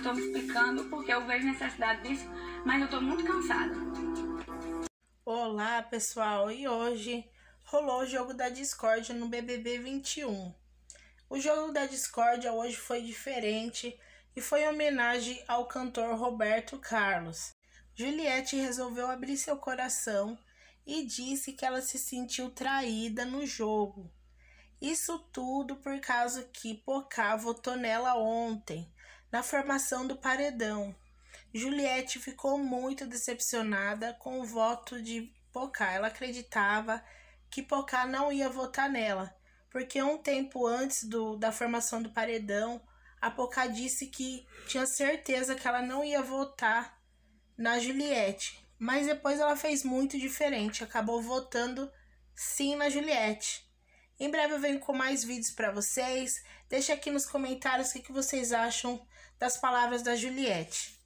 tô me explicando porque eu vejo necessidade disso, mas eu tô muito cansada. Olá, pessoal, e hoje rolou o jogo da Discord no BBB 21. O jogo da Discord hoje foi diferente e foi em homenagem ao cantor Roberto Carlos. Juliette resolveu abrir seu coração e disse que ela se sentiu traída no jogo. Isso tudo por causa que Pocá votou nela ontem, na formação do paredão. Juliette ficou muito decepcionada com o voto de Pocá. Ela acreditava que Pocá não ia votar nela, porque um tempo antes do, da formação do paredão, a Pocá disse que tinha certeza que ela não ia votar na Juliette. Mas depois ela fez muito diferente, acabou votando sim na Juliette. Em breve eu venho com mais vídeos para vocês. Deixe aqui nos comentários o que vocês acham das palavras da Juliette.